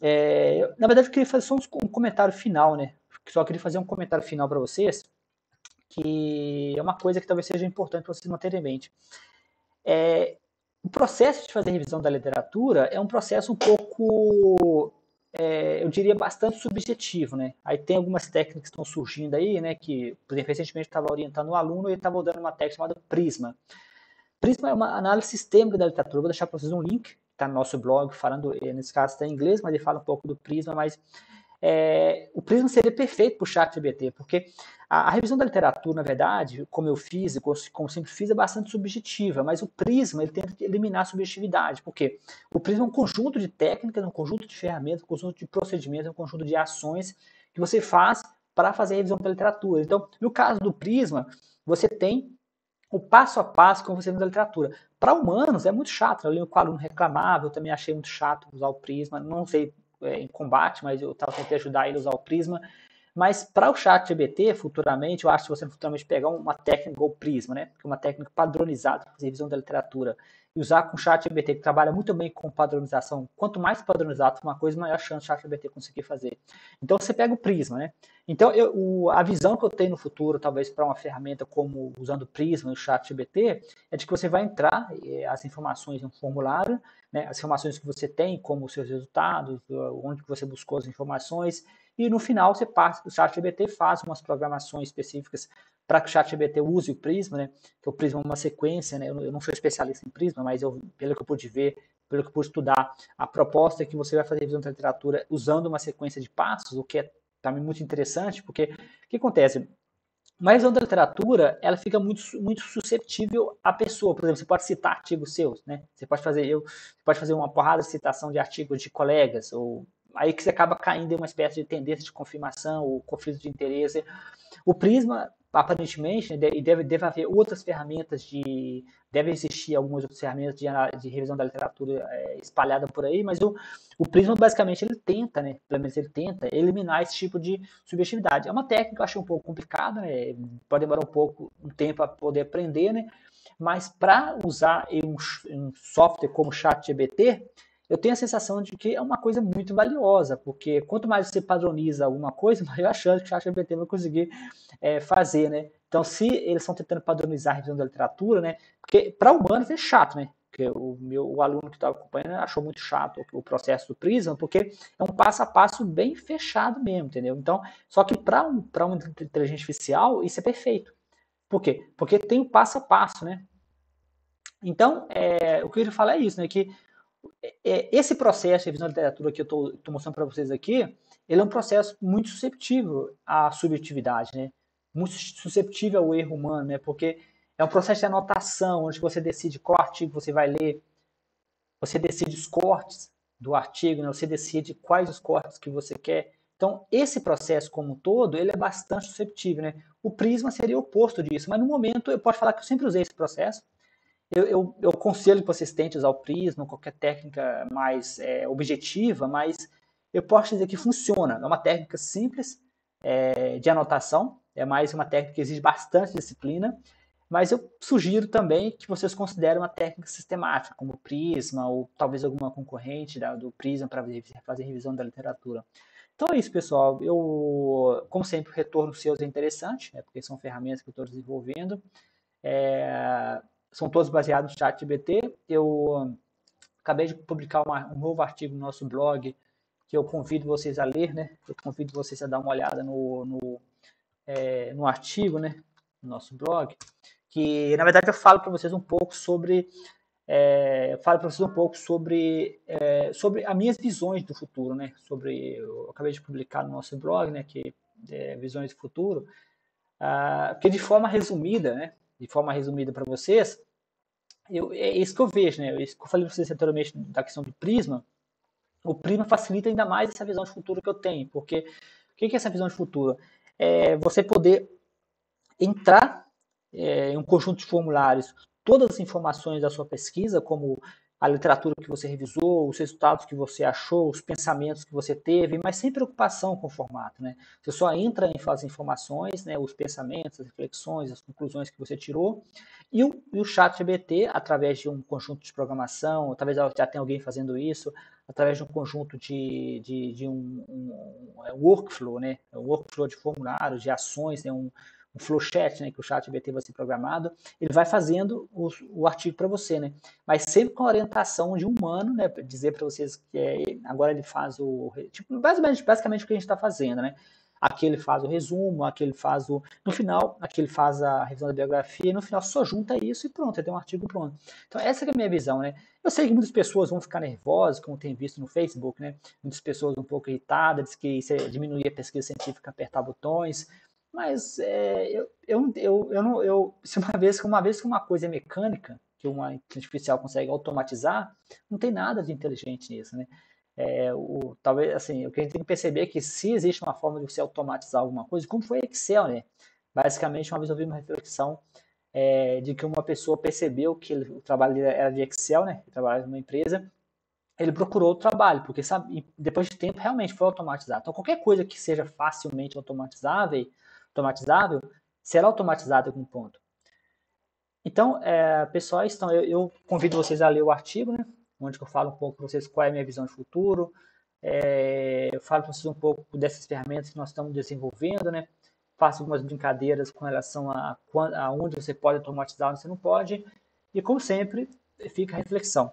É, na verdade, eu queria fazer só um comentário final, né? Só queria fazer um comentário final para vocês, que é uma coisa que talvez seja importante para vocês manterem em mente. É, o processo de fazer revisão da literatura é um processo um pouco, é, eu diria, bastante subjetivo, né? Aí tem algumas técnicas que estão surgindo aí, né? Que, por exemplo, recentemente estava orientando um aluno e estava dando uma técnica chamada Prisma. Prisma é uma análise sistêmica da literatura. Vou deixar para vocês um link, está no nosso blog, falando, eh, nesse caso está em inglês, mas ele fala um pouco do Prisma, mas é, o Prisma seria perfeito para o chat GBT, porque a, a, revisão da literatura, na verdade, como eu fiz, como, como sempre fiz, é bastante subjetiva, mas o Prisma ele tenta eliminar a subjetividade, porque o Prisma é um conjunto de técnicas, um conjunto de ferramentas, um conjunto de procedimentos, um conjunto de ações que você faz para fazer a revisão da literatura. Então, no caso do Prisma, você tem o passo a passo como você vê da literatura. Para humanos é muito chato. Eu lembro que o aluno reclamava, eu também achei muito chato usar o Prisma. Não sei é, em combate, mas eu estava tentando ajudar ele a usar o Prisma. Mas para o chat GBT, futuramente, eu acho que você futuramente pegar uma técnica igual o Prisma, né? É uma técnica padronizada para fazer revisão da literatura, e usar com o chat GBT, que trabalha muito bem com padronização. Quanto mais padronizado uma coisa, maior chance o chat GBT conseguir fazer. Então você pega o Prisma, né? Então eu, o, a visão que eu tenho no futuro, talvez para uma ferramenta como usando o Prisma e o chat GBT, é de que você vai entrar eh, as informações no formulário, né, as informações que você tem, como os seus resultados, onde que você buscou as informações, e no final você passa o ChatGPT, faz umas programações específicas para que o ChatGPT use o Prisma, né? Que o Prisma é uma sequência, né? Eu não sou especialista em Prisma, mas eu, pelo que eu pude ver, pelo que eu pude estudar, a proposta é que você vai fazer revisão da literatura usando uma sequência de passos, o que é também muito interessante, porque o que acontece? Uma revisão da literatura, ela fica muito, muito susceptível à pessoa. Por exemplo, você pode citar artigos seus, né? Você pode fazer eu, pode fazer uma porrada de citação de artigos de colegas ou aí que você acaba caindo em uma espécie de tendência de confirmação ou conflito de interesse. O Prisma, aparentemente, né, e deve, deve haver outras ferramentas de. Deve existir algumas outras ferramentas de, de revisão da literatura é, espalhada por aí, mas o, o Prisma, basicamente, ele tenta, né? Pelo menos ele tenta eliminar esse tipo de subjetividade. É uma técnica que eu achei um pouco complicada, né? Pode demorar um pouco, um tempo para poder aprender, né? Mas para usar um, um software como o ChatGPT, eu tenho a sensação de que é uma coisa muito valiosa, porque quanto mais você padroniza alguma coisa, maior a chance que o ChatGPT vai conseguir é, fazer, né? Então, se eles estão tentando padronizar a revisão da literatura, né? Porque para humanos é chato, né? Porque o meu o aluno que estava acompanhando achou muito chato o processo do Prisma, porque é um passo a passo bem fechado mesmo, entendeu? Então, só que para um, para uma inteligência artificial, isso é perfeito. Por quê? Porque tem o passo a passo, né? Então, é, o que eu queria falar é isso, né? Que esse processo de revisão da literatura que eu estou mostrando para vocês aqui, ele é um processo muito susceptível à subjetividade, né? Muito susceptível ao erro humano, né? Porque é um processo de anotação, onde você decide qual artigo você vai ler, você decide os cortes do artigo, né? Você decide quais os cortes que você quer. Então, esse processo como um todo, ele é bastante susceptível, né? O Prisma seria oposto disso, mas no momento eu posso falar que eu sempre usei esse processo, eu, eu, eu aconselho que vocês tentem usar o Prisma, qualquer técnica mais é, objetiva, mas eu posso dizer que funciona. É uma técnica simples é, de anotação, é mais uma técnica que exige bastante disciplina, mas eu sugiro também que vocês considerem uma técnica sistemática, como o Prisma, ou talvez alguma concorrente da, do Prisma para fazer revisão da literatura. Então é isso, pessoal. Eu, como sempre, o retorno seus é interessante, né, porque são ferramentas que eu estou desenvolvendo. É, são todos baseados no ChatGPT. Eu acabei de publicar uma, um novo artigo no nosso blog que eu convido vocês a ler, né? Eu convido vocês a dar uma olhada no, no, é, no artigo, né? No nosso blog, que na verdade eu falo para vocês um pouco sobre é, falo para vocês um pouco sobre é, sobre as minhas visões do futuro, né? Sobre eu acabei de publicar no nosso blog, né? Que é visões do futuro, ah, que de forma resumida, né? De forma resumida para vocês, eu, é isso que eu vejo, né? Isso que eu falei para vocês anteriormente da questão do prisma. O prisma facilita ainda mais essa visão de futuro que eu tenho, porque o que é essa visão de futuro? É você poder entrar é, em um conjunto de formulários, todas as informações da sua pesquisa, como a literatura que você revisou, os resultados que você achou, os pensamentos que você teve, mas sem preocupação com o formato. Né? Você só entra em fazer informações, né, os pensamentos, as reflexões, as conclusões que você tirou, e o, e o chat GBT, através de um conjunto de programação, talvez já tenha alguém fazendo isso, através de um conjunto de, de, de um, um, um, workflow, né, um workflow de formulários, de ações, né, um, um flowchat, né, que o chat GBT vai ser programado, ele vai fazendo o, o artigo para você, né? Mas sempre com a orientação de um humano, né? Dizer para vocês que é, agora ele faz o. Tipo, basicamente, basicamente o que a gente está fazendo, né? Aqui ele faz o resumo, aqui ele faz o. No final, aqui ele faz a revisão da biografia, e no final só junta isso e pronto, tem um artigo pronto. Então, essa é a minha visão, né? Eu sei que muitas pessoas vão ficar nervosas, como tem visto no Facebook, né? Muitas pessoas um pouco irritadas, que isso é diminuir a pesquisa científica, apertar botões. Mas é, eu, eu, eu, eu, não, eu, se uma vez, uma vez que uma coisa é mecânica, que uma inteligência artificial consegue automatizar, não tem nada de inteligente nisso, né? É, o, talvez, assim, o que a gente tem que perceber é que se existe uma forma de você automatizar alguma coisa, como foi Excel, né? Basicamente, uma vez eu vi uma reflexão é, de que uma pessoa percebeu que ele, o trabalho era de Excel, né? Ele trabalhava numa empresa, ele procurou o trabalho, porque sabe, depois de tempo realmente foi automatizado. Então, qualquer coisa que seja facilmente automatizável, automatizável será automatizado em algum ponto. Então, é, pessoal, então, eu, eu, convido vocês a ler o artigo, né, onde eu falo um pouco para vocês qual é a minha visão de futuro, é, eu falo para vocês um pouco dessas ferramentas que nós estamos desenvolvendo, né, faço algumas brincadeiras com relação a, a onde você pode automatizar, onde você não pode, e como sempre, fica a reflexão.